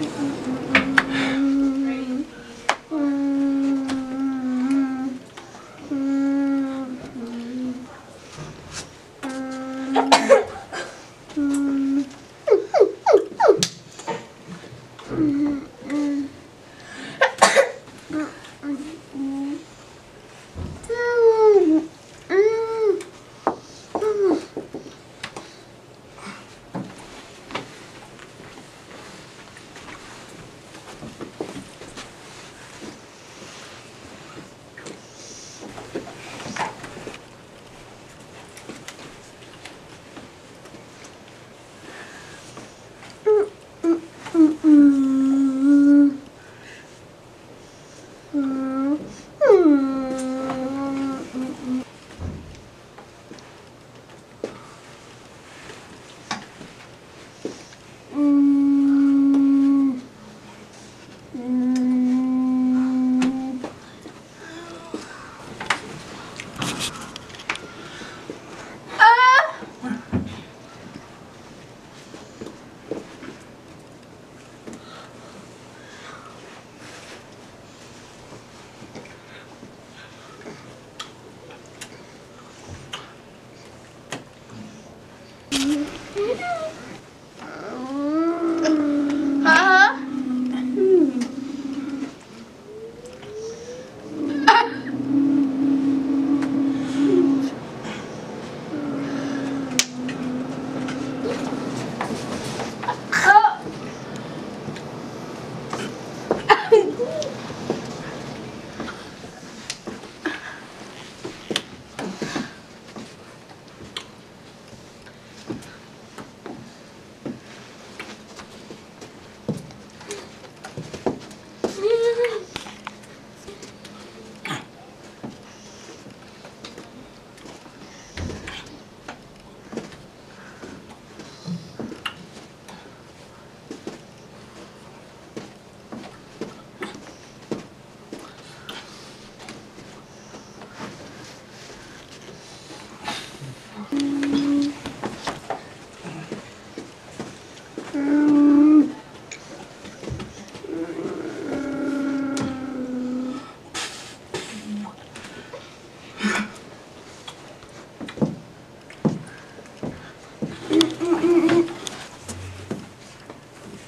うん。Não.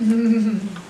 음.